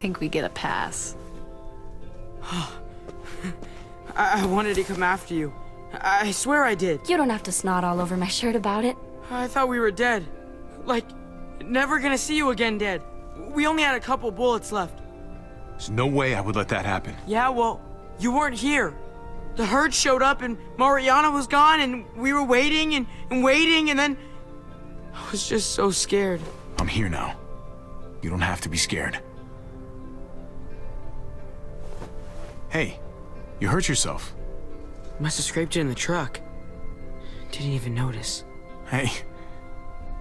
think we get a pass. I, I wanted to come after you. I, I swear I did. You don't have to snot all over my shirt about it. I thought we were dead. Like, never gonna see you again dead. We only had a couple bullets left. There's no way I would let that happen. Yeah, well, you weren't here. The herd showed up and Mariana was gone and we were waiting and, and waiting and then... I was just so scared. I'm here now. You don't have to be scared. Hey, you hurt yourself. Must have scraped it in the truck. Didn't even notice. Hey,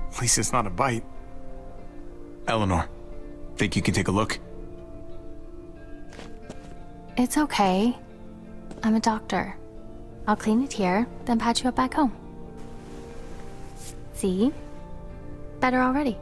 at least it's not a bite. Eleanor, think you can take a look? It's okay. I'm a doctor. I'll clean it here, then patch you up back home. See? Better already.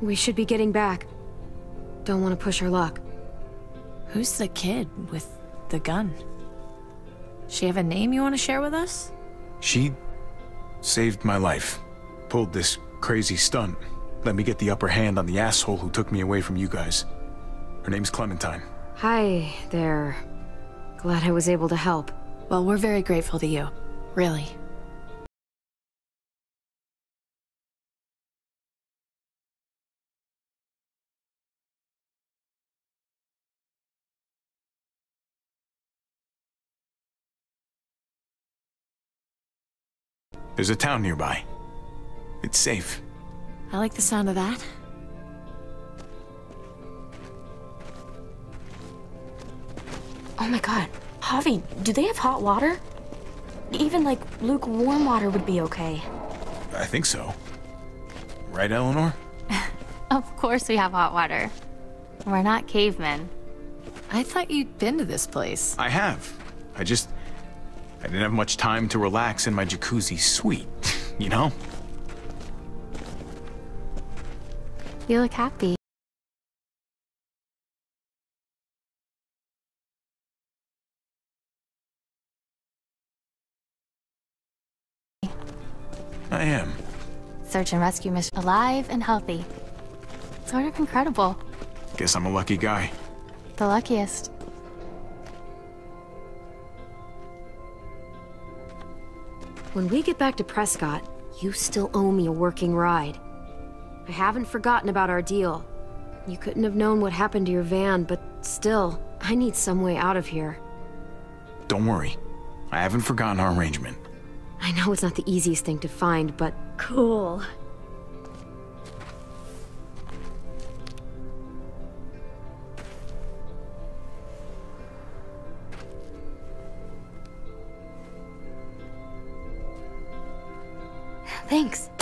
We should be getting back. Don't want to push our luck. Who's the kid with the gun? She have a name you want to share with us? She saved my life. Pulled this crazy stunt. Let me get the upper hand on the asshole who took me away from you guys. Her name's Clementine. Hi there. Glad I was able to help. Well, we're very grateful to you. Really. There's a town nearby. It's safe. I like the sound of that. Oh my god. Javi, do they have hot water? Even like lukewarm water would be okay. I think so. Right, Eleanor? Of course we have hot water. We're not cavemen. I thought you'd been to this place. I have. I just... I didn't have much time to relax in my jacuzzi suite, you know? You look happy. I am. Search and rescue mission alive and healthy. Sort of incredible. Guess I'm a lucky guy. The luckiest. When we get back to Prescott, you still owe me a working ride. I haven't forgotten about our deal. You couldn't have known what happened to your van, but still, I need some way out of here. Don't worry. I haven't forgotten our arrangement. I know it's not the easiest thing to find, but cool. Thanks.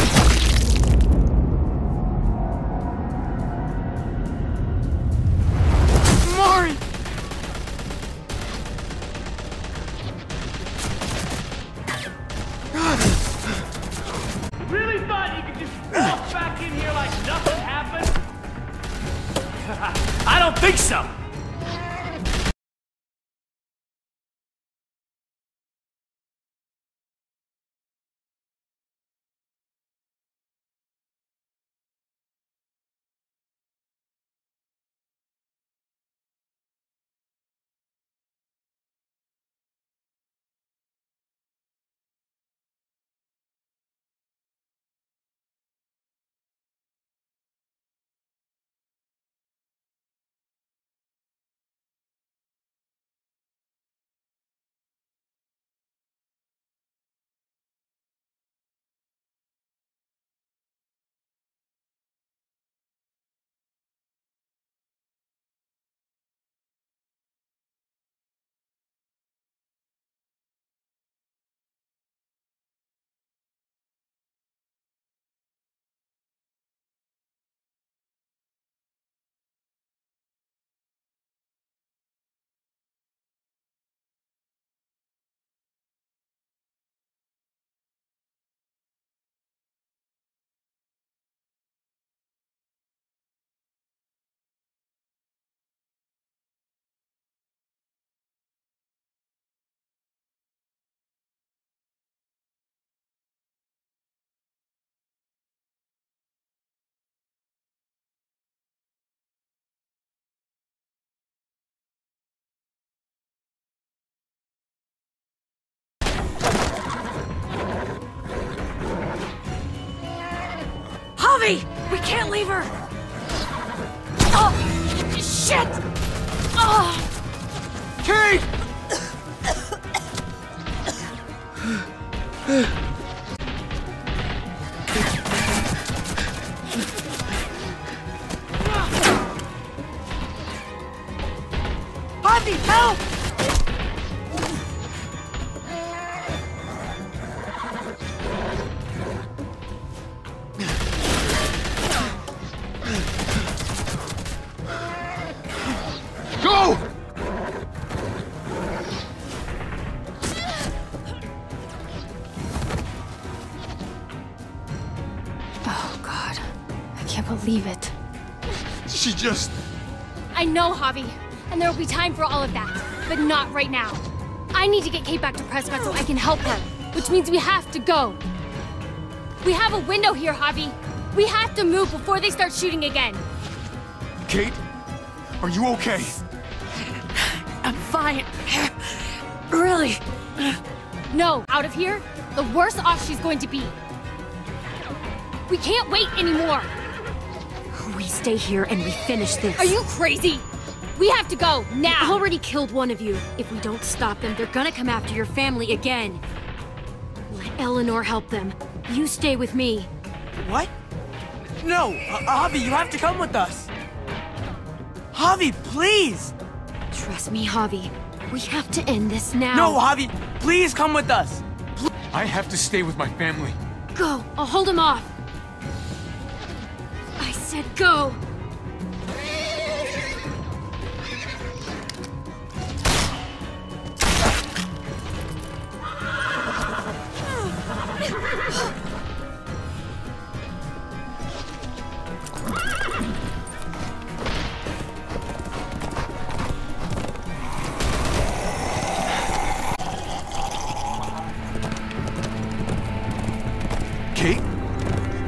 We can't leave her! Oh! Shit! Oh! Kate! can't believe it. She just... I know, Javi, and there will be time for all of that, but not right now. I need to get Kate back to Prescott so I can help her, which means we have to go. We have a window here, Javi. We have to move before they start shooting again. Kate? Are you okay? I'm fine. really. No, out of here, the worse off she's going to be. We can't wait anymore. We stay here and we finish this. Are you crazy? We have to go now! I now. already killed one of you. If we don't stop them, they're gonna come after your family again. Let Eleanor help them. You stay with me. What? No, uh, Javi, you have to come with us. Javi, please! Trust me, Javi. We have to end this now. No, Javi, please come with us. I have to stay with my family. Go! I'll hold him off! Said go! Kate?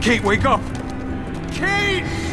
Kate, wake up! Kate!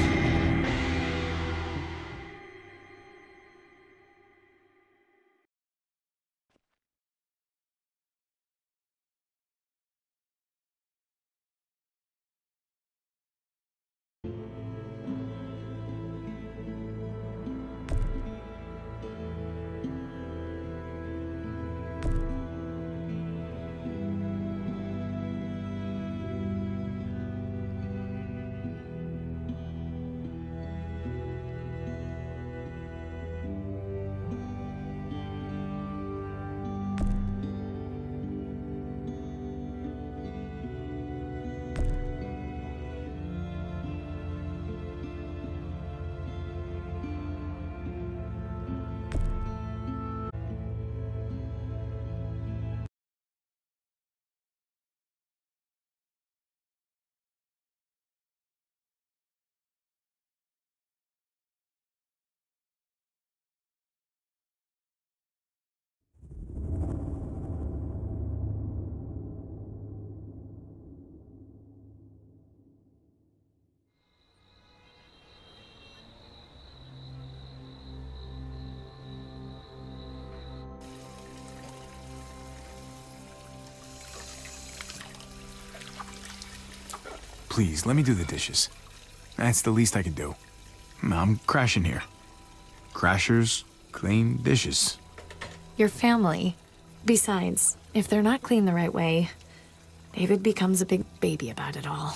Please, let me do the dishes. That's the least I can do. I'm crashing here. Crashers clean dishes. Your family. Besides, if they're not clean the right way, David becomes a big baby about it all.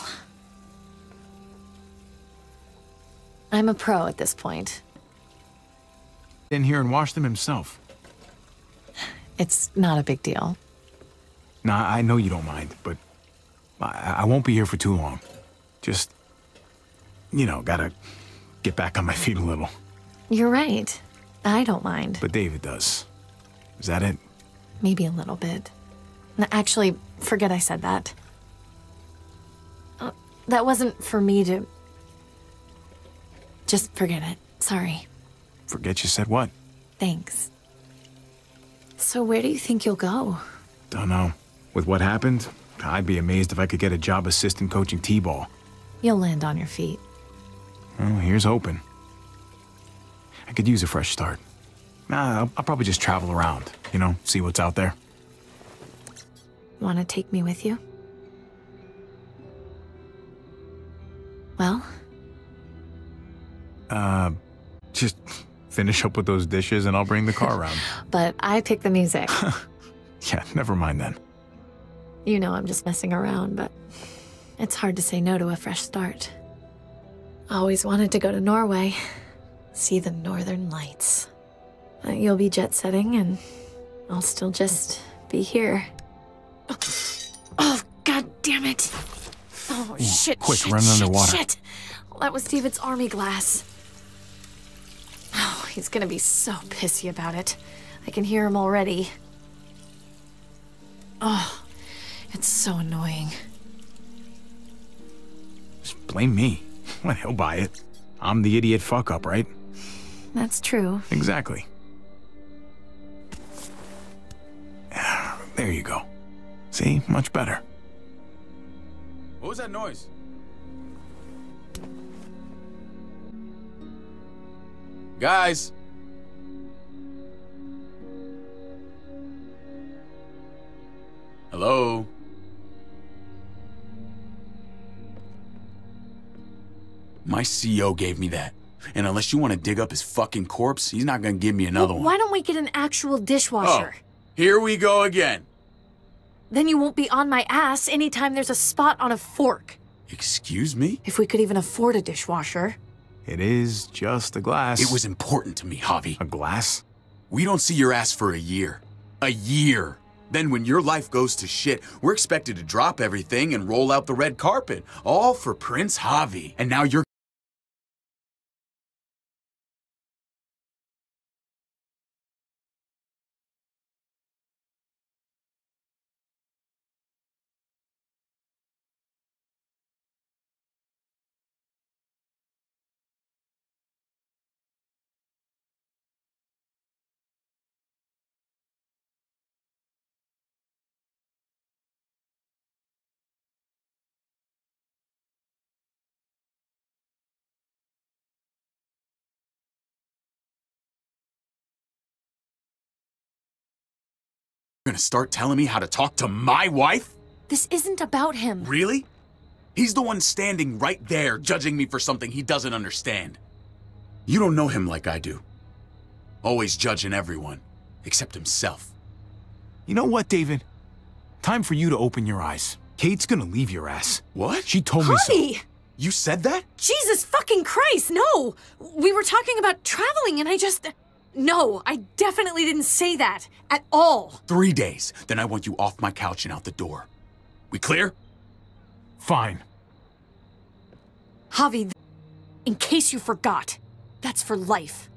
I'm a pro at this point. In here and wash them himself. It's not a big deal. Nah, I know you don't mind, but I, I won't be here for too long. Just, you know, gotta get back on my feet a little. You're right. I don't mind. But David does. Is that it? Maybe a little bit. No, Actually, forget I said that. Uh, that wasn't for me to. Just forget it. Sorry. Forget you said what? Thanks. So, where do you think you'll go? Don't know. With what happened, I'd be amazed if I could get a job assistant coaching T-ball. You'll land on your feet. Well, here's hoping. I could use a fresh start. Nah, I'll, I'll probably just travel around, you know, see what's out there. Want to take me with you? Well, Uh, just finish up with those dishes and I'll bring the car around. but I pick the music. yeah, never mind then. You know I'm just messing around, but it's hard to say no to a fresh start. Always wanted to go to Norway, see the northern lights. Uh, You'll be jet setting, and I'll still just be here. Oh, god damn it! Oh, shit, quick, shit, run shit, underwater. Shit. Well, that was David's army glass. Oh, he's gonna be so pissy about it. I can hear him already. Oh, it's so annoying. Just blame me. Well, he'll buy it. I'm the idiot fuck up, right? That's true. Exactly. There you go. See? Much better. What was that noise? Guys! Hello? My CEO gave me that. And unless you want to dig up his fucking corpse, he's not gonna give me another Well, one. Why don't we get an actual dishwasher? Oh, dishwasher? here we go again. Then you won't be on my ass anytime there's a spot on a fork. Excuse me? If we could even afford a dishwasher. It is just a glass. It was important to me, Javi. a glass? We don't see your ass for a year. A year. Then, when your life goes to shit, we're expected to drop everything and roll out the red carpet. All for Prince Javi. And now you're. Gonna start telling me how to talk to my wife? This isn't about him. Really? He's the one standing right there judging me for something he doesn't understand. You don't know him like I do. Always judging everyone, except himself. You know what, David? Time for you to open your eyes. Kate's gonna leave your ass. What? She told me so. You said that? Jesus fucking Christ, no! We were talking about traveling and I just. No, I definitely didn't say that. At all. Three days, then I want you off my couch and out the door. We clear? Fine. Javi, in case you forgot, that's for life.